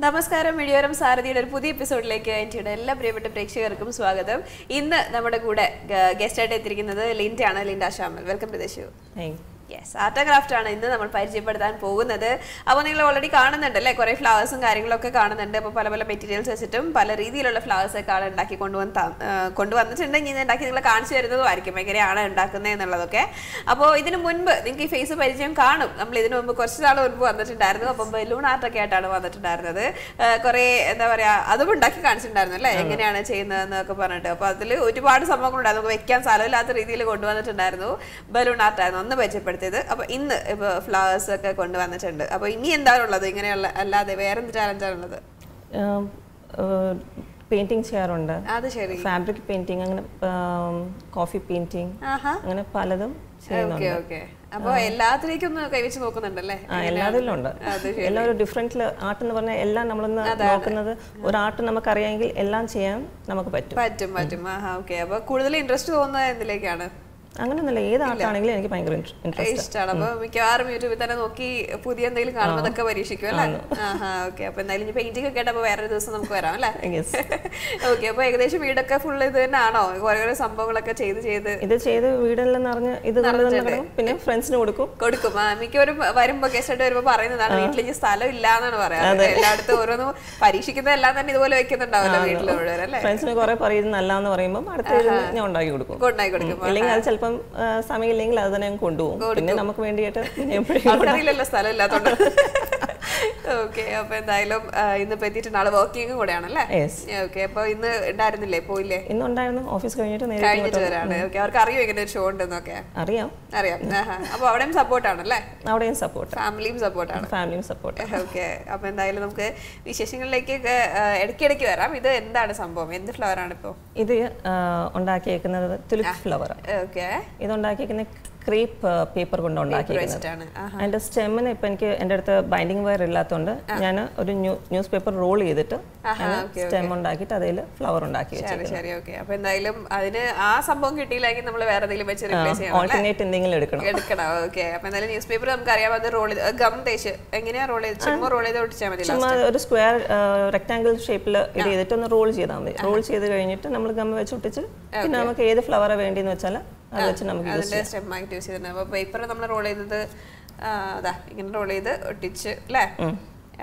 നമസ്കാരം മിഴിയോരം സാരഥിയുടെ ഒരു പുതിയ എപ്പിസോഡിലേക്ക് എന്റെ എല്ലാ പ്രിയപ്പെട്ട പ്രേക്ഷകർക്കും സ്വാഗതം. ഇന്ന് നമ്മുടെ കൂടെ ഗസ്റ്റായിട്ട് എത്തിയിരിക്കുന്നത് ലിൻഡാണ് Linda Shamal welcome to the show. Yes art and craft ആണ് ഇന്ന് നമ്മൾ പരിചയപ്പെടുത്താൻ പോകുന്നത്. അപ്പോൾ നിങ്ങൾ ഓൾറെഡി കാണുന്നുണ്ട് അല്ലേ? കുറേ ഫ്ലവേഴ്സും കാര്യങ്ങളൊക്കെ കാണുന്നുണ്ട്. അപ്പോൾ പല പല മെറ്റീരിയൽസ് വെച്ചിട്ടും പല രീതിയിലുള്ള ഫ്ലവേഴ്സ് ഒക്കെ ആൾ ഉണ്ടാക്കി കൊണ്ടുവന്ന് കൊണ്ടുവന്നിട്ടുണ്ട് ഇനി ഉണ്ടാക്കി നിങ്ങൾ കാണിച്ചു തരുന്നതും ആയിരിക്കും. എങ്ങനെയാണ് ഉണ്ടാക്കുന്നത് എന്നുള്ളതൊക്കെ. അപ്പോൾ ഇതിന് മുൻപ് നിങ്ങൾക്ക് ഈ ഫേസ് പരിചയം കാണും. നമ്മൾ ഇതിനു മുമ്പ് കുറച്ച് നാൾ മുൻപ് വന്നിട്ടുണ്ടായിരുന്നു. അപ്പം ബലൂൺ ആർട്ടൊക്കെ ആയിട്ടാണ് വന്നിട്ടുണ്ടായിരുന്നത് കുറേ എന്താ പറയുക അതും ഉണ്ടാക്കി കാണിച്ചിട്ടുണ്ടായിരുന്നു അല്ലേ? എങ്ങനെയാണ് ചെയ്യുന്നതെന്നൊക്കെ പറഞ്ഞിട്ട്. അപ്പോൾ അതിൽ ഒരുപാട് സംഭവങ്ങളുണ്ടായിരുന്നു നമുക്ക് വെക്കാൻ സ്ഥലമില്ലാത്ത രീതിയിൽ കൊണ്ടുവന്നിട്ടുണ്ടായിരുന്നു. ബലൂൺ ആർട്ടായിരുന്നു. അന്ന് പരിചയപ്പെടുത്തിയത് അപ്പോൾ ഇന്ന് ഇപ്പോൾ ഫ്ലവേഴ്സ് ഒക്കെ കൊണ്ടുവന്നിട്ടുണ്ട്. അപ്പോൾ ഇനി എന്താണുള്ളത്? ഇങ്ങനെയുള്ള അല്ലാതെ വേറെ എന്ത് ചാലഞ്ചാണുള്ളത് പെയിന്റിങ് ചെയ്യാറുണ്ട്. അത് ശരി. ഫാബ്രിക് പെയിന്റിങ് അങ്ങനെ കോഫി പെയിന്റിങ് അങ്ങനെ പലതും ചെയ്യുന്നുണ്ട്. അപ്പോൾ എല്ലാത്തിലേക്കും ഒന്ന് കൈവച്ച് നോക്കുന്നുണ്ടല്ലേ? എല്ലാത്തിലും ഉണ്ട് എല്ലാം ഒരു ഡിഫറെന്റ് ആർട്ട് എന്ന് പറഞ്ഞാൽ എല്ലാം നമ്മളൊന്ന് നോക്കുന്നത് ഒരു ആർട്ട് നമുക്കറിയാമെങ്കിൽ എല്ലാം ചെയ്യാൻ നമുക്ക് പറ്റും. പറ്റും പറ്റും. ഓക്കെ. അപ്പോൾ കൂടുതൽ ഇൻട്രസ്റ്റ് തോന്നുന്നത് എന്തിലേക്കാണ്? അങ്ങനെയൊന്നുമില്ല ഏത് ആർട്ടാണെങ്കിലും എനിക്ക് ഭയങ്കര ഇഷ്ടമാണ്. അപ്പൊ മിക്കവാറും യൂട്യൂബിൽ തന്നെ നോക്കി പുതിയ എന്തെങ്കിലും കാണുമ്പോൾ അതൊക്കെ പരീക്ഷിക്കും അല്ലേ? ഓക്കെ. അപ്പൊ എന്തായാലും ഇനി പെയിന്റിംഗ് ഒക്കെ കേട്ടപ്പോ വേറൊരു ദിവസം നമുക്ക് വരാം അല്ലേ? ഓക്കെ. അപ്പൊ ഏകദേശം വീടൊക്കെ ഫുൾ ഇത് തന്നെയാണോ? ആണോ ഓരോരോ സംഭവങ്ങളൊക്കെ ചെയ്ത് ചെയ്ത് ഇത് ചെയ്ത് വീടെല്ലാം നിറഞ്ഞ് ഇത് പിന്നെ ഫ്രണ്ട്സിന് കൊടുക്കും. കൊടുക്കും. മിക്കവരും വരുമ്പോ ഗസ്റ്റ് ആയിട്ട് വരുമ്പോ പറയുന്നതാണ് വീട്ടിൽ ഇനി സ്ഥലം ഇല്ല എന്നാണ് പറയാറ്. എല്ലായിടത്തും ഓരോന്നും പരീക്ഷിക്കുന്ന എല്ലാം തന്നെ ഇതുപോലെ വെക്കുന്നുണ്ടാവല്ലോ വീട്ടിൽ മുഴുവൻ അല്ലേ? ഫ്രണ്ട്സിന് കുറെ പറയുന്നത് നല്ലാന്ന് പറയുമ്പോൾ അടുത്ത ഞാൻ ഉണ്ടാക്കി കൊടുക്കും. ഉണ്ടാക്കി കൊടുക്കും. അല്ലെങ്കിൽ അത് ചിലപ്പം സമയമില്ലെങ്കിൽ അത് തന്നെ കൊണ്ടുപോകും. പിന്നെ നമുക്ക് വേണ്ടിയിട്ട് പിന്നെ എപ്പോഴും ആൾക്കറിയില്ലല്ലോ സ്ഥലം ഇല്ലാത്തോണ്ട് ഓക്കെ അപ്പൊ എന്തായാലും ഇന്ന് ഇന്നിപ്പോ നാളെ വർക്കിംഗ് കൂടെയാണല്ലേ? ഓക്കെ അപ്പൊ ഇന്ന് ഉണ്ടായിരുന്നില്ലേ? പോയില്ലേ? ഇന്ന് ഉണ്ടായിരുന്നു ഓഫീസ് കഴിഞ്ഞിട്ട് കഴിഞ്ഞിട്ട് വരാണ് ഓക്കെ അവർക്ക് അറിയോ ഇങ്ങനെ ഒരു ഷോ ഉണ്ടെന്നൊക്കെ അറിയാം. അറിയാം. അപ്പൊ അവിടെയും സപ്പോർട്ടാണല്ലേ അവിടെയും സപ്പോർട്ട് ഫാമിലിയും സപ്പോർട്ടാണ് ഫാമിലിയും സപ്പോർട്ട് ഓക്കെ അപ്പൊ എന്തായാലും നമുക്ക് വിശേഷങ്ങളിലേക്ക് ഇടയ്ക്കിടയ്ക്ക് വരാം. ഇത് എന്താണ് സംഭവം? എന്ത് ഫ്ലവർ ആണ് ഇപ്പോ? ഇത് ഉണ്ടാക്കിയേക്കുന്നത് തുലിപ് ഫ്ലവർ ഓക്കെ ഇത് ഉണ്ടാക്കിയേക്കുന്ന ക്രീപ്പ് പേപ്പർ കൊണ്ട് ഉണ്ടാക്കിയിരിക്കുന്നത്. ആണ് അതിന്റെ സ്റ്റെമ്മിന് ഇപ്പൊ എനിക്ക് എന്റെ അടുത്ത് ബൈൻഡിങ് വയർ ഇല്ലാത്തതുകൊണ്ട് ഞാൻ ഒരു ന്യൂസ് പേപ്പർ റോൾ ചെയ്തിട്ട് സ്റ്റെം ഉണ്ടാക്കിയിട്ട് അതിൽ ഫ്ലവർ ഉണ്ടാക്കി വെച്ചു ശരി ശരി ഓക്കെ. അപ്പൊ എന്തായാലും അതിന് ആ സംഭവം കിട്ടിയില്ലെങ്കിൽ നമ്മൾ വേറെ എന്തെങ്കിലും വെച്ച് റീപ്ലേസ് ചെയ്യണം? ഓൾട്ടർനേറ്റ് എന്തെങ്കിലും എടുക്കണം. എടുക്കണം ഓക്കെ. അപ്പോൾ എന്തായാലും ന്യൂസ് പേപ്പർ നമുക്ക് അറിയാം അത് റോൾ ഗം തേച്ച്. എങ്ങനെയാ റോൾ ചെയ്ത്? ചുമ്മാ റോൾ ചെയ്ത് ഒട്ടിച്ചാൽ മതി ഒരു സ്ക്വയർ റെക്ടാങ്കിൾ ഷേപ്പിൽ ഇത് ചെയ്തിട്ട് ഒന്ന് റോൾ ചെയ്താൽ മതി റോൾ ചെയ്ത് കഴിഞ്ഞിട്ട് നമ്മൾ ഗം വെച്ച് ഒട്ടിച്ച് പിന്നെ നമുക്ക് ഏത് ഫ്ലവർ വേണ്ടിയെന്ന് വെച്ചാൽ അത് വെച്ച് നമുക്ക് അതിന്റെ യൂസ് ചെയ്തിട്ടുണ്ട് അപ്പോൾ പേപ്പർ നമ്മൾ റോൾ ചെയ്തത് അതാ ഇങ്ങനെ റോൾ ചെയ്ത് ഒട്ടിച്ച് അല്ലേ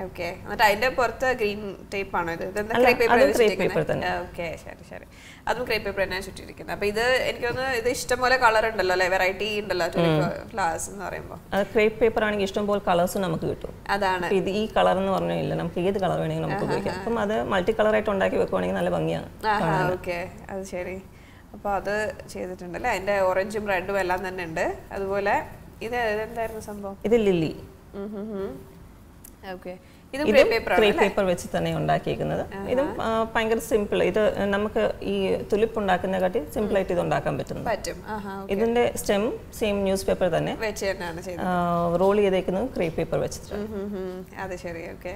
ഓക്കെ. എന്നിട്ട് അതിന്റെ പുറത്ത് ഗ്രീൻ ടേപ്പ് ആണോ ഇത്. ഓക്കെ ശരി ശരി. അതും ക്രേപ്പ് പേപ്പർ തന്നെയാണ് അപ്പൊ ഇത് എനിക്ക് തോന്നുന്നു ഇത് ഇഷ്ടംപോലെ കളർ ഉണ്ടല്ലോ അല്ലെ വെറൈറ്റി ഉണ്ടല്ലോ ഫ്ലവേഴ്സ് എന്ന് പറയുമ്പോൾ ക്രേപ്പ് പേപ്പർ ആണെങ്കിൽ ഇഷ്ടംപോലെ കളേഴ്സ് നമുക്ക് കിട്ടും. അതാണ്. ഇത് ഈ കളർ എന്ന് പറഞ്ഞില്ല നമുക്ക് ഏത് കളർ വേണമെങ്കിലും നമുക്ക് ഉപയോഗിക്കാം. അപ്പം അത് മൾട്ടി കളർ ആയിട്ട് ഉണ്ടാക്കി വെക്കുവാണെങ്കിൽ നല്ല ഭംഗിയാണ് ഓക്കെ. അത് ശരി. അപ്പോൾ അത് ചെയ്തിട്ടുണ്ട് അല്ലേ? അതിന്റെ ഓറഞ്ചും റെഡും എല്ലാം തന്നെ ഉണ്ട്. അതുപോലെ ഇത് എന്തായിരുന്നു സംഭവം? ഇത് ലില്ലി. ഓക്കെ. ഇത് പേപ്പർ വെച്ച് തന്നെ ഉണ്ടാക്കിയിരിക്കുന്നത് ഇതും ഭയങ്കര സിമ്പിൾ ഇത് നമുക്ക് ഈ തുലിപ്പ് ഉണ്ടാക്കുന്ന കാട്ടി സിമ്പിൾ ആയിട്ട് ഇത് ഉണ്ടാക്കാൻ പറ്റുന്നു പറ്റും. ഇതിന്റെ സ്റ്റെം സെയിം ന്യൂസ് പേപ്പർ തന്നെ. റോൾ ചെയ്തേക്കുന്നത് ക്രേപ്പ് പേപ്പർ വെച്ചിട്ട്. അത് ശരി ഓക്കെ.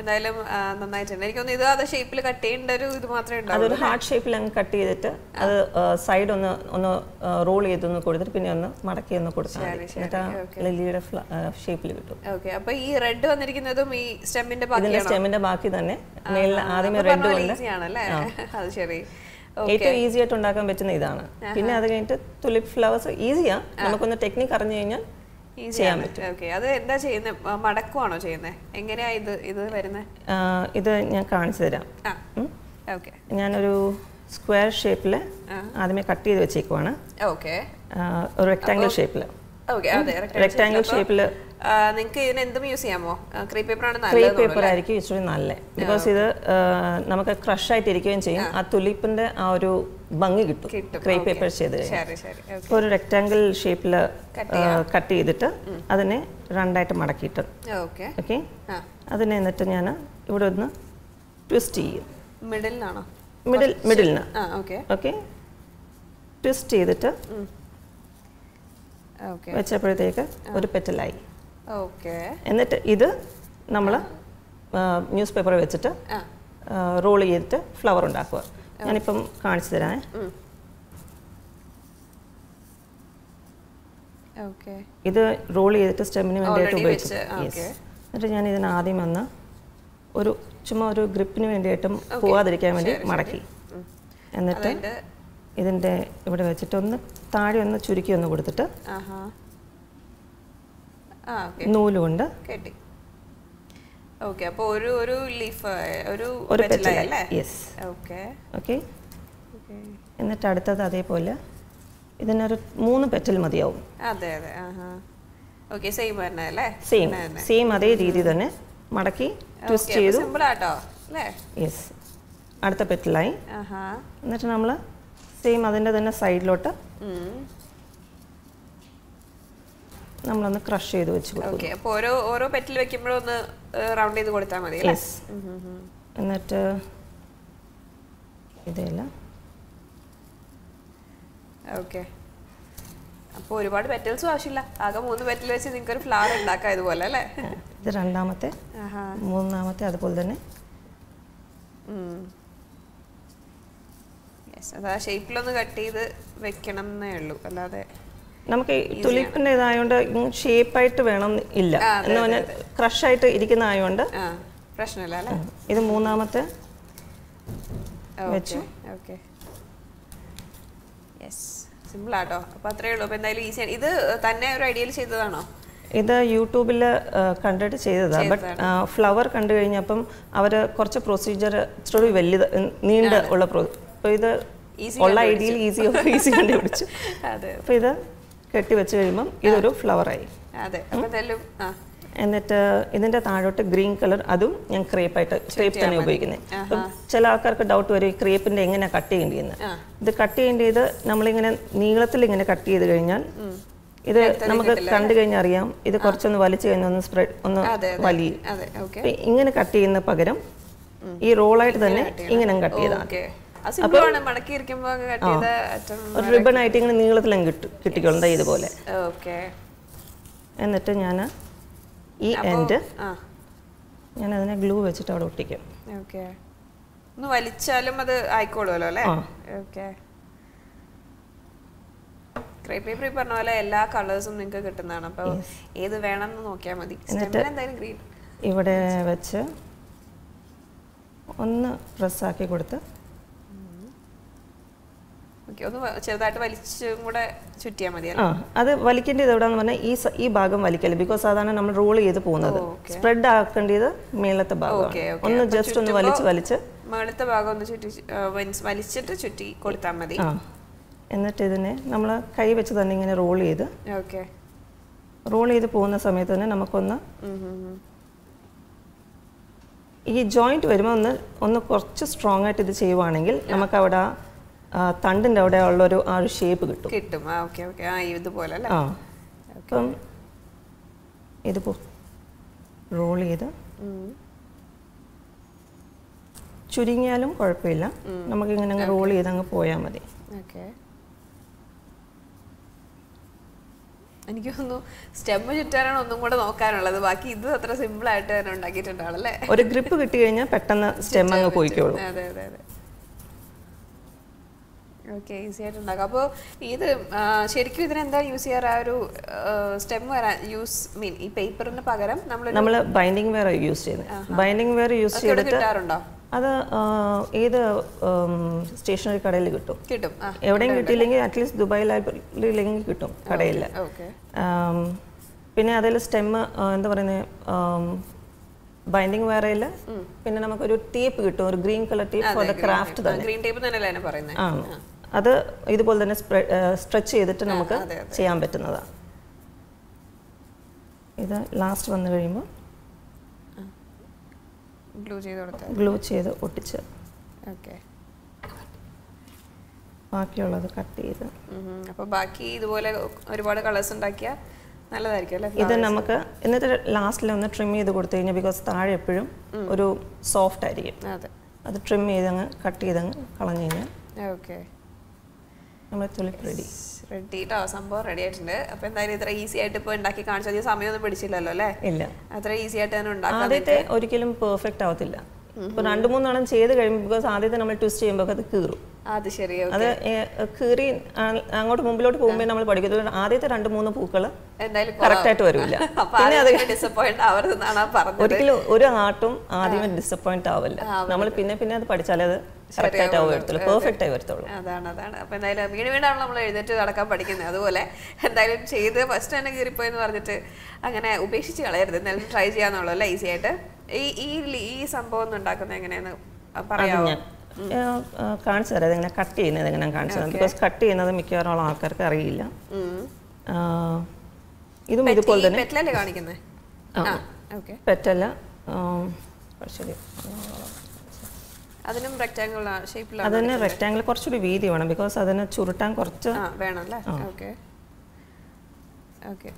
എന്തായാലും നന്നായിട്ടുണ്ട്. എനിക്ക് തോന്നുന്നു ഇത് അത് ഷേപ്പിൽ കട്ട് ചെയ്യേണ്ട ഒരു ഇത് മാത്രമേ ഉണ്ടാവും അതൊരു ഹാർട്ട് ഷേപ്പിൽ അങ്ങ് കട്ട് ചെയ്തിട്ട് അത് സൈഡ് ഒന്ന് ഒന്ന് റോൾ ചെയ്തൊന്ന് കൊടുത്തിട്ട് പിന്നെ ഒന്ന് മടക്കി ഒന്ന് കൊടുത്താൽ എന്നിട്ട് ലില്ലിയുടെ ഷേപ്പിൽ കിട്ടും. ഓക്കെ അപ്പൊ ഈ റെഡ് വന്നിരിക്കുന്നതും ഈ സ്റ്റെമ്മിന്റെ ബാക്കി സ്റ്റെമ്മിന്റെ ബാക്കി തന്നെ. മേലിൽ ആദ്യമേ റെഡ് ആണല്ലേ? അത് ശരി. ഏറ്റവും ഈസി ആയിട്ട് ഉണ്ടാക്കാൻ പറ്റുന്ന ഇതാണ്. പിന്നെ അത് കഴിഞ്ഞിട്ട് തുലിപ്പ് ഫ്ലവേഴ്സ് ഈസിയാ നമുക്കൊന്ന് ടെക്നിക്ക് അറിഞ്ഞു കഴിഞ്ഞാൽ ചെയ്യാൻ പറ്റും. അത് എന്താ ചെയ്യുന്നത് മടക്കുവാണോ ചെയ്യുന്നത് എങ്ങനെയാ ഇത് ഇത് വരുന്നത് ഇത് ഞാൻ കാണിച്ചു തരാം. ഞാനൊരു സ്ക്വയർ ഷേപ്പിൽ ആദ്യമേ കട്ട് ചെയ്ത് വെച്ചേക്കുവാണ്. ഒരു റെക്ടാംഗിൾ ഷേപ്പിൽ റെക്ടാംഗിൾ ഷേപ്പിൽ നിങ്ങൾക്ക് ഇതിന് എന്തും യൂസ് ചെയ്യാമോ? ക്രീ പേപ്പർ ആണ് ക്രീ പേപ്പർ ആയിരിക്കും ഇച്ചിരി നല്ലത് ബിക്കോസ് ഇത് നമുക്ക് ക്രഷ് ആയിട്ട് ഇരിക്കുകയും ചെയ്യും. ആ. തുലിപ്പിന്റെ ആ ഒരു ഭംഗി കിട്ടും. ക്രീ പേപ്പർ ചെയ്ത് ഇപ്പോൾ ഒരു റെക്ടാങ്കിൾ ഷേപ്പിൽ കട്ട് ചെയ്തിട്ട് അതിനെ രണ്ടായിട്ട് മടക്കിയിട്ട്. ഓക്കെ അതിനെ എന്നിട്ട് ഞാൻ ഇവിടെ ഒന്ന് ട്വിസ്റ്റ് ചെയ്യും. മിഡിലിനാണോ? മിഡിൽ മിഡിലിന് ഓക്കെ ട്വിസ്റ്റ് ചെയ്തിട്ട് വെച്ചപ്പോഴത്തേക്ക് ഒരു പെറ്റലായി. എന്നിട്ട് ഇത് നമ്മൾ ന്യൂസ് പേപ്പർ വെച്ചിട്ട് റോൾ ചെയ്തിട്ട് ഫ്ലവർ ഉണ്ടാക്കുക. ഞാനിപ്പം കാണിച്ചു തരാം ഇത് റോൾ ചെയ്തിട്ട് സ്റ്റെമ്മിന് വേണ്ടിയിട്ട് ഉപയോഗിച്ചു. എന്നിട്ട് ഞാൻ ഇതിന് ആദ്യം വന്ന് ഒരു ചുമ്മാ ഒരു ഗ്രിപ്പിന് വേണ്ടിയിട്ടും പോവാതിരിക്കാൻ വേണ്ടി മടക്കി. എന്നിട്ട് ഇതിന്റെ ഇവിടെ വെച്ചിട്ട് ഒന്ന് താഴെ ഒന്ന് ചുരുക്കി ഒന്ന് കൊടുത്തിട്ട് ആഹാ ആ ഓക്കെ. നൂൽ കൊണ്ട് കേട്ടി. ഓക്കെ അപ്പൊ ഒരു ഒരു ലീഫ് ഒരു ഒരു പെറ്റലായി പെറ്റലായി അല്ലേ? Yes okay. ഓക്കെ. ഓക്കെ. എന്നിട്ട് അടുത്തത് അതേപോലെ ഇതിനൊരു മൂന്ന് പെറ്റൽ മതിയാവും. അതെ അതെ. ആഹാ. ഓക്കെ സെയിം അല്ലേ? സെയിം സെയിം അതേ രീതി തന്നെ. മടക്കി ട്വിസ്റ്റ് ചെയ്തു. സിമ്പിൾ ആട്ടോ അല്ലേ? യെസ് അടുത്ത പെറ്റലായി എന്നിട്ട് നമ്മൾ സെയിം അതിന്റെ തന്നെ സൈഡിലോട്ട്. നമ്മളൊന്ന് ക്രഷ് ചെയ്ത് വെച്ച് കൊടുക്കും. അപ്പോൾ ഓരോ ഓരോ പെറ്റിൽ വെക്കുമ്പോഴും ഒന്ന് റൗണ്ട് ചെയ്ത് കൊടുത്താൽ മതി യെസ് എന്നിട്ട് ഇതല്ല ഓക്കെ അപ്പൊ ഒരുപാട് പെറ്റൽസും ആവശ്യമില്ല. ആകെ മൂന്ന് പെറ്റൽ വെച്ച് നിങ്ങൾക്ക് ഒരു ഫ്ലവർ ഉണ്ടാക്കാം ഇതുപോലെ അല്ലേ? ഇത് രണ്ടാമത്തെ. മൂന്നാമത്തെ അതുപോലെ തന്നെ. യെസ് അത് ആ ഷേപ്പിലൊന്ന് കട്ട് ചെയ്ത് വെക്കണം എന്നേ ഉള്ളൂ. അല്ലാതെ നമുക്ക് തുലിപ്പിന്റെ ഇതായോണ്ട് ഇതായതുകൊണ്ട് ഷേപ്പായിട്ട് വേണം ഇല്ല. എന്ന് പറഞ്ഞാൽ ക്രഷായിട്ട് ഇരിക്കുന്ന ആയോണ്ട് പ്രശ്നമില്ല അല്ലേ? ഇത് മൂന്നാമത്തെ വെച്ചു. ഓക്കെ യെസ് സിമ്പിൾ ആട്ടോ. അപ്പൊ അത്രേ ഉള്ളൂ. അപ്പൊ എന്തായാലും ഈസിയാണ് ഇത് തന്നെ ഒരു ഐഡിയയിൽ ചെയ്തതാണോ? ഇത് യൂട്യൂബിൽ കണ്ടിട്ട് ചെയ്തതാണ്? ബട്ട് ഫ്ലവർ കണ്ടു കഴിഞ്ഞപ്പം അവർ കുറച്ച് പ്രൊസീജിയർ ഇച്ചിരി വലിയ നീണ്ട ഉള്ള പ്രൊ അപ്പോൾ ഇത് ഉള്ള ഐഡിയയിൽ ഈസി ഈസി കണ്ടുപിടിച്ചു. അതെ അപ്പോൾ ഇത് കെട്ടി വെച്ച് കഴിയുമ്പം ഇതൊരു ഫ്ലവറായി എന്നിട്ട് ഇതിന്റെ താഴോട്ട് ഗ്രീൻ കളർ അതും ഞാൻ ക്രേപ്പായിട്ട് ക്രേപ്പ് തന്നെ ഉപയോഗിക്കുന്നത് ചില ആൾക്കാർക്ക് ഡൗട്ട് വരും ഈ ക്രേപ്പിന്റെ എങ്ങനെ കട്ട് ചെയ്യേണ്ടിയെന്ന് ഇത് കട്ട് ചെയ്യേണ്ടത് നമ്മളിങ്ങനെ നീളത്തിൽ ഇങ്ങനെ കട്ട് ചെയ്ത് കഴിഞ്ഞാൽ ഇത് നമുക്ക് കണ്ടു കഴിഞ്ഞാൽ അറിയാം ഇത് കുറച്ചൊന്ന് വലിച്ചു കഴിഞ്ഞാൽ ഒന്ന് സ്പ്രെഡ് ഒന്ന് വലിയ ഇങ്ങനെ കട്ട് ചെയ്യുന്ന പകരം ഈ റോളായിട്ട് തന്നെ ഇങ്ങനെ കട്ട് ചെയ്താൽ ഒരു റിബൺ ആയിട്ട് ഇങ്ങനെ നീളത്തിലും കിട്ടും കിട്ടിക്കൊണ്ട ഇതുപോലെ. എന്നിട്ട് ഞാൻ ഈ എൻഡ് ഞാൻ അതിനെ ഗ്ലൂ വെച്ചിട്ട് അവിടെ ഒട്ടിക്കും. ഒന്ന് വലിച്ചാലും അത് ആയിക്കോളുമല്ലോ അല്ലേ. ഓക്കെ ക്രേപ്പ് പേപ്പർ പറഞ്ഞ പോലെ എല്ലാ കളേഴ്സും നിങ്ങൾക്ക് കിട്ടുന്നതാണ്. അപ്പോൾ ഏത് വേണം എന്ന് നോക്കിയാൽ മതി എന്തായാലും ഗ്രീൻ ഇവിടെ വെച്ച് ഒന്ന് പ്രസ്സാക്കി കൊടുത്ത് ഓക്കെ ഒന്ന് വ- ചെറുതായിട്ട് വലിച്ചും കൂടെ ചുറ്റിയാൽ മതി അല്ലേ ആ അത് വലിക്കേണ്ടത് എവിടെയാന്ന് പറഞ്ഞാൽ ഈ ഈ ഭാഗം വലിക്കൽ ബിക്കോസ് സാധാരണ നമ്മൾ റോൾ ചെയ്ത് പോകുന്നത്. സ്പ്രെഡ് ആക്കേണ്ടത് മേളത്തെ ഭാഗം ഒന്ന് ജസ്റ്റ് ഒന്ന് വലിച്ച് വലിച്ച്. മേളത്തെ ഭാഗം ഒന്ന് ചുറ്റി വലിച്ചിട്ട് ചുറ്റി കൊടുത്താൽ മതി. എന്നിട്ട് ഇതിനെ നമ്മൾ കൈ വെച്ച് തന്നെ ഇങ്ങനെ റോൾ ചെയ്ത്. റോൾ ചെയ്ത് പോകുന്ന സമയത്ത് തന്നെ നമുക്കൊന്ന് ഈ ജോയിന്റ് വരുമ്പോൾ ഒന്ന് ഒന്ന് കുറച്ച് സ്ട്രോങ് ആയിട്ട് ഇത് ചെയ്യുവാണെങ്കിൽ നമുക്ക് അവിടെ തണ്ടിന്റെ അവിടെ ഉള്ളൊരു ആ ഒരു ഷേപ്പ് കിട്ടും. കിട്ടും. ആ ഓക്കെ ഓക്കെ ആ ഇതുപോലെ ആ. അപ്പം ഇത് റോൾ ചെയ്ത്. ചുരുങ്ങിയാലും കുഴപ്പമില്ല. നമുക്കിങ്ങനെ അങ്ങ് റോൾ ചെയ്ത് അങ്ങ് പോയാൽ മതി. ഓക്കെ എനിക്ക് തോന്നുന്നു സ്റ്റെമ്മ് ചുറ്റാനാണ് ഒന്നും കൂടെ നോക്കാനുള്ളത്. ബാക്കി ഇത് അത്ര സിമ്പിൾ ആയിട്ട് തന്നെ ഉണ്ടാക്കിയിട്ടുണ്ടാവല്ലേ ഒരു ഗ്രിപ്പ് കിട്ടി കഴിഞ്ഞാൽ പെട്ടെന്ന് സ്റ്റെം അങ്ങ് പോയിക്കോളൂ. അതെ അതെ അതെ. ഓക്കെ ഈസി ആയിട്ട് ഉണ്ടാക്കാം. അപ്പോൾ ഇത് ശരിക്കും ഇതിനെന്താ യൂസ് ചെയ്യാറ്? ആ ഒരു സ്റ്റെം വരാൻ യൂസ് മീൻ ഈ പേപ്പറിന് പകരം നമ്മൾ നമ്മൾ ബൈൻഡിങ് വെയർ യൂസ് ചെയ്യുന്നത്. ബൈൻഡിങ് വെയർ യൂസ് ചെയ്തിട്ട് അത് ഏത് സ്റ്റേഷനറി കടയിൽ കിട്ടും. കിട്ടും. എവിടെയും കിട്ടിയില്ലെങ്കിൽ അറ്റ്ലീസ്റ്റ് ദുബായ് ലൈബ്രറിയിലെങ്കിൽ കിട്ടും കടയിൽ. പിന്നെ അതിൽ സ്റ്റെമ്മ് എന്താ പറയുന്നത് ബൈൻഡിങ് വേറെയിൽ പിന്നെ നമുക്കൊരു ടേപ്പ് കിട്ടും. ഒരു green colour tape for the craft തന്നെ. ഗ്രീൻ ടേപ്പ് തന്നെയല്ലേ പറയുന്നത് ആണ്. അത് ഇതുപോലെ തന്നെ സ്ട്രെച്ച് ചെയ്തിട്ട് നമുക്ക് ചെയ്യാൻ പറ്റുന്നതാണ് ഇത് ലാസ്റ്റ് വന്നു കഴിയുമ്പോൾ ഗ്ലൂ ചെയ്ത് ഗ്ലൂ ചെയ്ത് ഒട്ടിച്ച്. ഓക്കെ ബാക്കിയുള്ളത് കട്ട് ചെയ്ത്. അപ്പോൾ ബാക്കി ഇതുപോലെ ഒരുപാട് കളേഴ്സ് ഉണ്ടാക്കിയാൽ നല്ലതായിരിക്കും അല്ലേ? ഇത് നമുക്ക് എന്നിട്ട് ലാസ്റ്റിൽ ഒന്ന് ട്രിം ചെയ്ത് കൊടുത്തു കഴിഞ്ഞാൽ ബിക്കോസ് താഴെ എപ്പോഴും ഒരു സോഫ്റ്റ് ആയിരിക്കും. അതെ. അത് ട്രിം ചെയ്തങ്ങ് കട്ട് ചെയ്തങ്ങ് കളഞ്ഞു കഴിഞ്ഞാൽ ഓക്കെ റെഡി റെഡി കേട്ടോ സംഭവം റെഡി ആയിട്ടുണ്ട്. അപ്പൊ എന്തായാലും ഇത്ര ഈസി ആയിട്ട് ഇപ്പൊ ഉണ്ടാക്കി കാണിച്ചു അധികം സമയമൊന്നും പിടിച്ചില്ലല്ലോ അല്ലേ? ഇല്ല. അത്ര ഈസി ആയിട്ട് തന്നെ ഉണ്ടാക്കാം ആദ്യത്തെ ഒരിക്കലും പെർഫെക്റ്റ് ആവത്തില്ല. ഇപ്പൊ രണ്ട് മൂന്നെണ്ണം ചെയ്ത് കഴിയുമ്പോൾ ബിക്കോസ് ആദ്യത്തെ നമ്മൾ ട്വിസ്റ്റ് ചെയ്യുമ്പോൾ അത് കീറും. അത് ശരി അത് കീറി അങ്ങോട്ട് മുമ്പിലോട്ട് പോകുമ്പോൾ നമ്മൾ പഠിക്കത്തില്ല ആദ്യത്തെ രണ്ട് മൂന്ന് പൂക്കൾ കറക്റ്റായിട്ട് വരില്ല പിന്നെ പറഞ്ഞത്. ഒരിക്കലും ഒരു ആട്ടും ആദ്യമേ ഡിസപ്പോയിന്റ് ആവില്ല. നമ്മൾ പിന്നെ പിന്നെ അത് പഠിച്ചാലേ അത് പെർഫെക്റ്റ് ആയി വരത്തുള്ളൂ. അതാണ് അതാണ്. അപ്പൊ എന്തായാലും വീണ് വീണ്ടാണ് നമ്മൾ എഴുന്നേറ്റ് നടക്കാൻ പഠിക്കുന്നത്. അതുപോലെ എന്തായാലും ചെയ്ത് ഫസ്റ്റ് തന്നെ കീറിപ്പോയെന്ന് പറഞ്ഞിട്ട് അങ്ങനെ ഉപേക്ഷിച്ച് കളയരുത്. എന്തായാലും ട്രൈ ചെയ്യാന്നുള്ളൂ അല്ലേ? ഈസി ആയിട്ട്. ഈ ഈ ഈ സംഭവം ഉണ്ടാക്കുന്നത് എങ്ങനെയാണ് പറയാമോ കാണിച്ചു തരാം. ഇതെങ്ങനെ കട്ട് ചെയ്യുന്നത് എങ്ങനെ കാണിച്ചു തരാം. ബിക്കോസ് കട്ട് ചെയ്യുന്നത് മിക്കവാറും ആൾക്കാർക്ക് അറിയില്ല. ഇതും ഇതുപോലെ തന്നെ. കാണിക്കുന്നത് പെറ്റല്ല ശരി. അതിനും റെക്ടാങ്കിൾ ഷേപ്പിലാണ് അതിന് റെക്റ്റാങ്കിൾ കുറച്ചുകൂടി വീതി വേണം. ബിക്കോസ് അതിന് ചുരുട്ടാൻ കുറച്ച് വേണം അല്ലേ? ഓക്കെ ഓക്കെ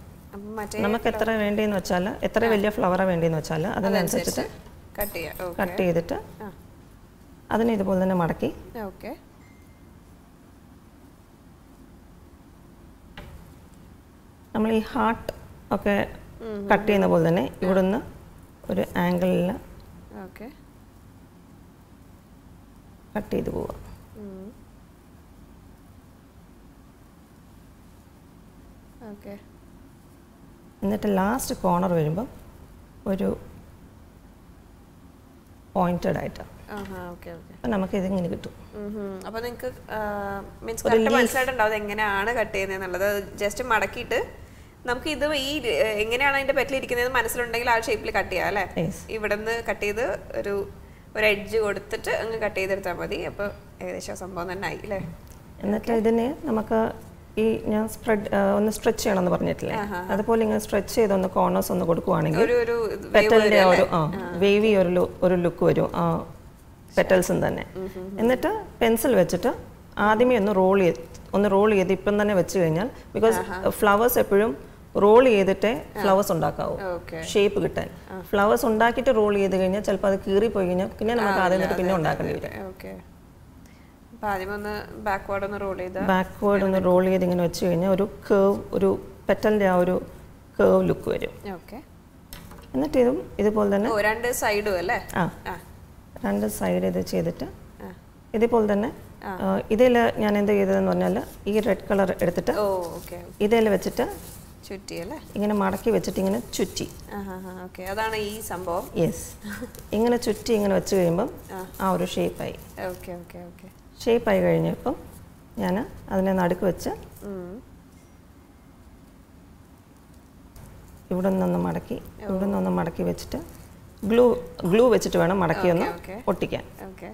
നമുക്ക് എത്ര വേണ്ടിയെന്ന് വെച്ചാൽ എത്ര വലിയ ഫ്ലവറ വേണ്ടിയെന്ന് വെച്ചാൽ അതിനനുസരിച്ചിട്ട് കട്ട് ചെയ്തിട്ട് അതിനെ ഇതുപോലെ തന്നെ മടക്കി. ഓക്കെ. നമ്മൾ ഈ ഹാർട്ട് ഒക്കെ കട്ട് ചെയ്യുന്ന പോലെ തന്നെ ഇവിടുന്ന് ഒരു ആംഗിളിൽ ഓക്കെ. കട്ട് ചെയ്ത് പോവുക. ഓക്കെ. എന്നിട്ട് ലാസ്റ്റ് കോർണർ വരുമ്പം ഒരു പോയിന്റഡ് ആയിട്ട്. ആഹാ ഓക്കെ ഓക്കെ അപ്പം നമുക്ക് ഇതിങ്ങനെ കിട്ടും അപ്പൊ നിങ്ങൾക്ക് മീൻസ് കറക്റ്റ് മനസ്സിലായിട്ടുണ്ടാവും എങ്ങനെയാണ് കട്ട് ചെയ്യുന്നത് ജസ്റ്റ് മടക്കിയിട്ട് നമുക്ക് ഇത് ഈ എങ്ങനെയാണ് അതിന്റെ പെറ്റിലിരിക്കുന്നത് മനസ്സിലുണ്ടെങ്കിൽ ആ ഷേപ്പിൽ കട്ട് ചെയ്യാം അല്ലേ. ഇവിടുന്ന് കട്ട് ചെയ്ത് ഒരു ഒരു എഡ്ജ് കൊടുത്തിട്ട് അങ്ങ് കട്ട് ചെയ്തെടുത്താൽ മതി. അപ്പൊ ഏകദേശം സംഭവം തന്നെ ആയി അല്ലേ? എന്നിട്ട് ഇതിന് നമുക്ക് ഈ ഞാൻ സ്പ്രെഡ് ഒന്ന് സ്ട്രെച്ച് ചെയ്യണമെന്ന് പറഞ്ഞിട്ടില്ലേ? അതുപോലെ ഇങ്ങനെ സ്ട്രെച്ച് ചെയ്ത് ഒന്ന് കോർണേഴ്സ് ഒന്ന് കൊടുക്കുവാണെങ്കിൽ പെറ്റലിന്റെ ഒരു വേവി ഒരു ഒരു ലുക്ക് വരും ആ പെറ്റൽസും തന്നെ. എന്നിട്ട് പെൻസിൽ വെച്ചിട്ട് ആദ്യമേ ഒന്ന് റോൾ ചെയ്ത് ഒന്ന് റോൾ ചെയ്ത് ഇപ്പം തന്നെ വെച്ച് കഴിഞ്ഞാൽ ബിക്കോസ് ഫ്ലവേഴ്സ് എപ്പോഴും റോൾ ചെയ്തിട്ടേ ഫ്ലവേഴ്സ് ഉണ്ടാക്കാവൂ. ഷേപ്പ് കിട്ടാൻ. ഫ്ലവേഴ്സ് ഉണ്ടാക്കിയിട്ട് റോൾ ചെയ്ത് കഴിഞ്ഞാൽ ചിലപ്പോൾ അത് കീറി പോയി കഴിഞ്ഞാൽ പിന്നെ നമുക്ക് ആദ്യം പിന്നെ ഉണ്ടാക്കേണ്ടി വരും ഓക്കെ അപ്പൊ ആദ്യം ഒന്ന് ബാക്ക്വേർഡ് ഒന്ന് റോൾ ചെയ്ത് ബാക്ക്വേർഡ് ഒന്ന് റോൾ ചെയ്ത് ഇങ്ങനെ വെച്ച് കഴിഞ്ഞാൽ ഒരു കേവ് ഒരു പെറ്റലിന്റെ ആ ഒരു കേവ് ലുക്ക് വരും. ഓക്കെ എന്നിട്ട് ഇതും ഇതുപോലെ തന്നെ രണ്ട് സൈഡും അല്ലേ? ആ. രണ്ട് സൈഡ് ഇത് ചെയ്തിട്ട്. ഇതേപോലെ തന്നെ ഇതിൽ ഞാൻ എന്ത് ചെയ്തതെന്ന് പറഞ്ഞാൽ ഈ റെഡ് കളർ എടുത്തിട്ട് ഇതിൽ വെച്ചിട്ട് ചുറ്റി അല്ലേ? ഇങ്ങനെ മടക്കി വെച്ചിട്ട് ഇങ്ങനെ ചുറ്റി. അതാണ് ഈ സംഭവം. യെസ് ഇങ്ങനെ ചുറ്റി ഇങ്ങനെ വെച്ച് കഴിയുമ്പം ആ. ഒരു ഷേപ്പായി ഓക്കെ ഓക്കെ ഓക്കെ ഷേപ്പായി കഴിഞ്ഞപ്പം ഞാൻ അതിനെ നടുക്ക് വെച്ച് ഇവിടെ നിന്നൊന്ന് മടക്കി ഇവിടെ നിന്നൊന്ന് മടക്കി വെച്ചിട്ട് ഗ്ലൂ ഗ്ലൂ വെച്ചിട്ട് വേണം മടക്കി ഒന്ന് ഒട്ടിക്കാൻ ഓക്കെ.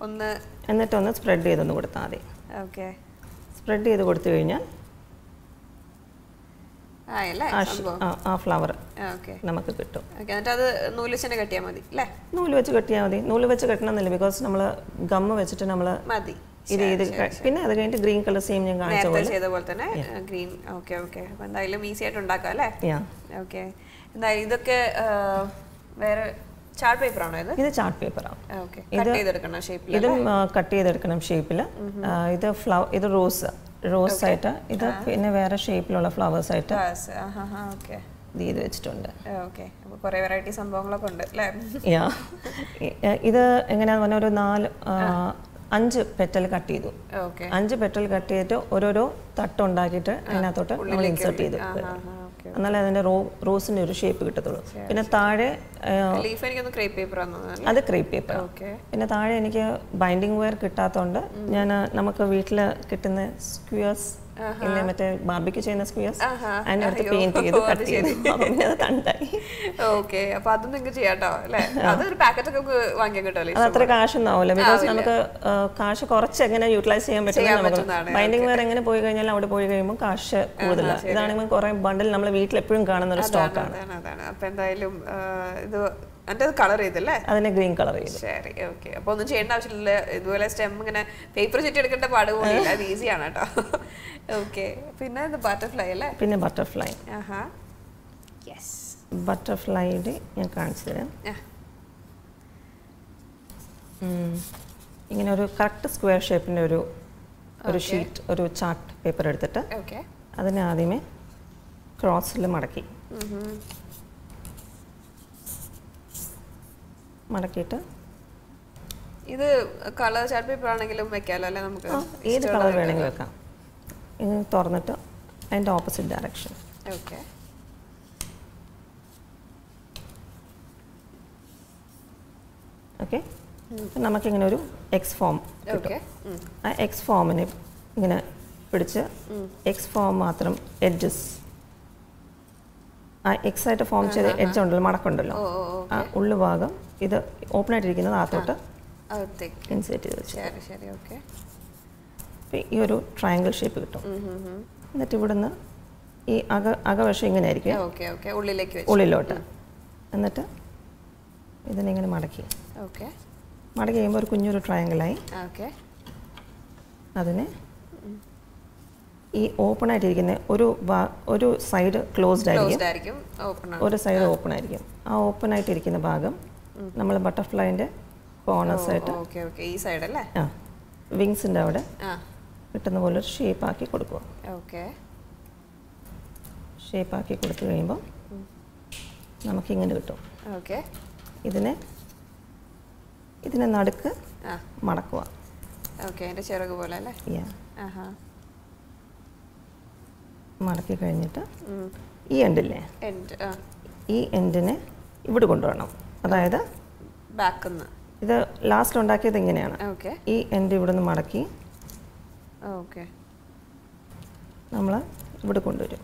ഒന്ന് എന്നിട്ടൊന്ന് സ്പ്രെഡ് ചെയ്തൊന്ന് കൊടുത്താൽ മതി. ഓക്കെ. സ്പ്രെഡ് ചെയ്ത് കൊടുത്തു കഴിഞ്ഞാൽ ആ ഫ്ലവർ നമുക്ക് കിട്ടും. അത് നൂൽ വെച്ച് കെട്ടിയാൽ മതി അല്ലേ? നൂൽ വെച്ച് കെട്ടിയാൽ മതി. നൂൽ വെച്ച് കെട്ടണമെന്നില്ല ബിക്കോസ് നമ്മൾ ഗമ്മ് വെച്ചിട്ട് നമ്മൾ മതി. ഇത് ചെയ്ത് പിന്നെ അത് കഴിഞ്ഞിട്ട് ഗ്രീൻ കളർ സെയിം ഞാൻ കാണിച്ച പോലെ. ചെയ്ത പോലെ തന്നെ ഗ്രീൻ ഓക്കെ ഓക്കെ. അപ്പൊ എന്തായാലും ഈസി ആയിട്ട് ഉണ്ടാക്കാം അല്ലേ? Yeah okay. എന്തായാലും ഇതൊക്കെ വേറെ ചാർട്ട് പേപ്പർ ആണോ ഇത്? ഇത് ചാർട്ട് കട്ട് ചെയ്തെടുക്കണം ഷേപ്പിൽ ഇതും കട്ട് ചെയ്തെടുക്കണം ഷേപ്പിൽ ഇത് ഫ്ലവർ ഇത് റോസ് റോസ് ആയിട്ട് ഇത് പിന്നെ വേറെ ഷേപ്പിലുള്ള ഫ്ലവേഴ്സ് ആയിട്ട് ഇത് വെച്ചിട്ടുണ്ട്. കുറെ വെറൈറ്റി സംഭവങ്ങളൊക്കെ ഉണ്ട് അല്ലേ? യാ. ഇത് എങ്ങനെയാന്ന് പറഞ്ഞാൽ ഒരു നാല് അഞ്ച് പെറ്റൽ കട്ട് ചെയ്തു. അഞ്ച് പെറ്റൽ കട്ട് ചെയ്തിട്ട് ഓരോരോ തട്ടുണ്ടാക്കിയിട്ട് അതിനകത്തോട്ട് നമ്മൾ ഇൻസേർട്ട് ചെയ്തു എന്നാലേ അതിന്റെ റോ റോസിന്റെ ഒരു ഷേപ്പ് കിട്ടത്തുള്ളൂ. പിന്നെ താഴെ അത് ക്രേപ്പ് പേപ്പർ പിന്നെ താഴെ എനിക്ക് ബൈൻഡിങ് വയർ കിട്ടാത്തതുകൊണ്ട് ഞാൻ നമുക്ക് വീട്ടിൽ കിട്ടുന്ന സ്ക്വിയേഴ്സ് ഇല്ലേ മറ്റേ ബാർബിക്ക് ചെയ്യുന്ന സ്ക്വിയേഴ്സ് അടുത്ത് പെയിന്റ് ചെയ്ത് കട്ട് ചെയ്ത് പിന്നെ അത് തണ്ടായി. ഓക്കെ അപ്പൊ അത് നിങ്ങൾക്ക് ചെയ്യാട്ടോ അല്ലേ? അതൊരു പാക്കറ്റ് ഒക്കെ വാങ്ങിക്കാൻ കിട്ടുമല്ലോ അത് അത്ര കാശൊന്നും ആവില്ല ബിക്കോസ് നമുക്ക് കാശ് കുറച്ച് എങ്ങനെ യൂട്ടിലൈസ് ചെയ്യാൻ പറ്റുന്നത് നമുക്ക്. ബൈൻഡിങ് വേറെ എങ്ങനെ പോയി കഴിഞ്ഞാൽ അവിടെ പോയി കഴിയുമ്പോൾ കാശ് കൂടുതലാണ് ഇതാണെങ്കിൽ കുറെ ബണ്ടിൽ നമ്മൾ വീട്ടിൽ എപ്പോഴും കാണുന്ന ഒരു സ്റ്റോക്കാണ് അപ്പൊ എന്തായാലും ഇത് അതിനെ ഗ്രീൻ കളർ ചെയ്തു. ശരി ഓക്കെ അപ്പൊ ഒന്നും ചെയ്യേണ്ട ആവശ്യമില്ല ഇതുപോലെ സ്റ്റെം ഇങ്ങനെ പേപ്പർ ചുറ്റി എടുക്കേണ്ട പാട് കൂടിയില്ല അത് ഈസിയാണ് കേട്ടോ. ഓക്കെ പിന്നെ ബട്ടർഫ്ലൈ അല്ലേ? പിന്നെ ബട്ടർഫ്ലൈ യെസ് ബട്ടർഫ്ലൈയുടെ ഞാൻ കാണിച്ചു തരാം. ഇങ്ങനെ ഒരു കറക്റ്റ് സ്ക്വയർ ഷേപ്പിന്റെ ഒരു ഒരു ഷീറ്റ് ഒരു ചാർട്ട് പേപ്പർ എടുത്തിട്ട് അതിനെ ആദ്യമേ ക്രോസിൽ മടക്കി. മടക്കിയിട്ട്. ഇത് കളർ ചാർട്ട് പേപ്പർ ആണെങ്കിലും വെക്കാലോ അല്ലേ നമുക്ക്? ഏത് കളർ വേണമെങ്കിലും വെക്കാം. ഇത് തുറന്നിട്ട് അതിന്റെ ഓപ്പോസിറ്റ് ഡയറക്ഷൻ ഓക്കെ ഓക്കെ നമുക്കിങ്ങനെ ഒരു എക്സ് ഫോം ഓക്കെ ആ എക്സ് ഫോമിനെ ഇങ്ങനെ പിടിച്ച് എക്സ് ഫോം മാത്രം എഡ്ജസ് എക്സ് ആയിട്ട് ഫോം ചെയ്ത് എഡ്ജ് ഉണ്ടല്ലോ മടക്കുണ്ടല്ലോ. ആ ഉള്ളു ഭാഗം ഇത് ഓപ്പൺ ആയിട്ടിരിക്കുന്നത് അകത്തോട്ട് ഇൻസേറ്റ് ഇൻസേർട്ട് ചെയ്ത് വെച്ചു ഈ ഒരു ട്രയാങ്കിൾ ഷേപ്പ് കിട്ടും. എന്നിട്ട് ഇവിടുന്ന് ഈ അക അകവശം ഇങ്ങനെ ആയിരിക്കും ഉള്ളിലോട്ട്. എന്നിട്ട് ഇതിനെ ഇങ്ങനെ മടക്കി. ഓക്കെ. മടക്കി കഴിയുമ്പോൾ ഒരു കുഞ്ഞൊരു ട്രയാങ്കിളായി ഓക്കെ. അതിനെ ഈ ഓപ്പൺ ആയിട്ടിരിക്കുന്ന ഒരു ഒരു സൈഡ് ക്ലോസ്ഡ് ആയിരിക്കും. ഒരു സൈഡ് ഓപ്പൺ ആയിരിക്കും. ആ ഓപ്പൺ ആയിട്ടിരിക്കുന്ന ഭാഗം നമ്മൾ ബട്ടർഫ്ലൈന്റെ കോർണേഴ്സ് ആയിട്ട് ഈ സൈഡ് അല്ലേ? ആ. വിങ്സിന്റെ അവിടെ കിട്ടുന്ന പോലെ ഒരു ഷേപ്പ് ആക്കി കൊടുക്കുക. ഓക്കെ. ഷേപ്പ് ആക്കി കൊടുത്തു കഴിയുമ്പോൾ നമുക്കിങ്ങനെ കിട്ടും. ഓക്കെ. ഇതിനെ ഇതിനെ നടുക്ക് മടക്കുക. ഓക്കെ അതിന്റെ ചിറക് പോലെ അല്ലേ? മടക്കി കഴിഞ്ഞിട്ട് ഈ എൻഡില്ലേ? എൻഡ് ഈ എൻഡിനെ ഇവിടെ കൊണ്ടുവരണം. അതായത് ബാക്കിന്ന്. ഇത് ലാസ്റ്റ് ഉണ്ടാക്കിയത് ഇങ്ങനെയാണ്. ഈ എൻഡ് ഇവിടെ നിന്ന് മടക്കി ഓക്കെ നമ്മൾ ഇവിടെ കൊണ്ടുവരും.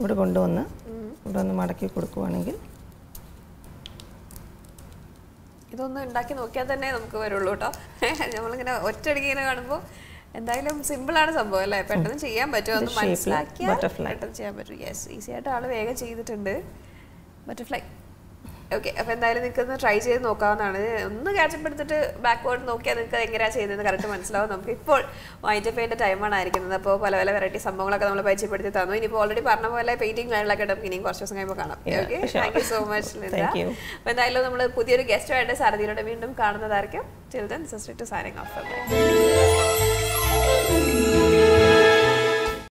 ഇവിടെ കൊണ്ടുവന്ന് ഇവിടെ ഒന്ന് മടക്കി കൊടുക്കുവാണെങ്കിൽ ഇതൊന്ന് ഉണ്ടാക്കി നോക്കിയാൽ തന്നെ നമുക്ക് വരുള്ളൂ കേട്ടോ. നമ്മളിങ്ങനെ ഒറ്റയടിക്ക് ഇങ്ങനെ കാണുമ്പോൾ എന്തായാലും സിമ്പിൾ ആണ് സംഭവം അല്ലേ? പെട്ടെന്ന് ചെയ്യാൻ പറ്റും ഒന്ന് മനസ്സിലാക്കിയാൽ. പെട്ടെന്ന് ചെയ്യാൻ പറ്റും. യെസ് ഈസി ആയിട്ട് ആൾ വേഗം ചെയ്തിട്ടുണ്ട്. ബട്ടർഫ്ലൈ ഓക്കെ അപ്പോൾ എന്തായാലും നിങ്ങൾക്ക് ഒന്ന് ട്രൈ ചെയ്ത് നോക്കാവുന്നതാണ്. ഒന്ന് ക്യാച്ചപ്പ് എടുത്തിട്ട് ബാക്ക്വേർഡ് നോക്കിയാൽ നിങ്ങൾക്ക് എങ്ങനെയാണ് ചെയ്യുന്നത് കറക്റ്റ് മനസ്സിലാവും. നമുക്ക് ഇപ്പോൾ വൈൻഡപ്പ് ചെയ്യേണ്ട ടൈമാണ് ആയിരിക്കുന്നത്. അപ്പോൾ പല പല വെറൈറ്റി സംഭവങ്ങളൊക്കെ നമ്മൾ പരിചയപ്പെടുത്തി തന്നു. ഇനിയിപ്പോൾ ഓൾറെഡി പറഞ്ഞ പോലെ പെയിന്റിംഗ് കാര്യങ്ങളൊക്കെ നമുക്ക് ഇനിയും കുറച്ച് ദിവസം കഴിയുമ്പോൾ കാണാം. Okay. Thank you so much. അപ്പോൾ എന്തായാലും നമ്മൾ പുതിയൊരു ഗസ്റ്റുമായിട്ട് സാരഥിയിലൂടെ വീണ്ടും കാണുന്നതായിരിക്കും. Children sister to signing off